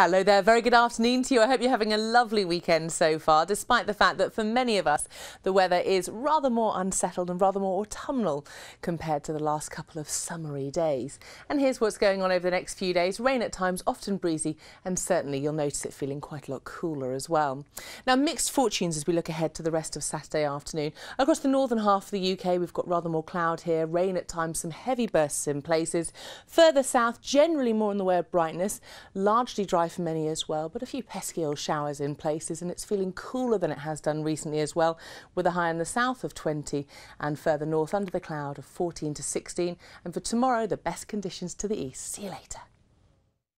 Hello there, very good afternoon to you. I hope you're having a lovely weekend so far, despite the fact that for many of us the weather is rather more unsettled and rather more autumnal compared to the last couple of summery days. And here's what's going on over the next few days. Rain at times, often breezy, and certainly you'll notice it feeling quite a lot cooler as well. Now, mixed fortunes as we look ahead to the rest of Saturday afternoon. Across the northern half of the UK, we've got rather more cloud here, rain at times, some heavy bursts in places. Further south, generally more in the way of brightness, largely dry for many as well, but a few pesky old showers in places, and it's feeling cooler than it has done recently as well, with a high in the south of 20 and further north under the cloud of 14 to 16. And for tomorrow, the best conditions to the east. See you later.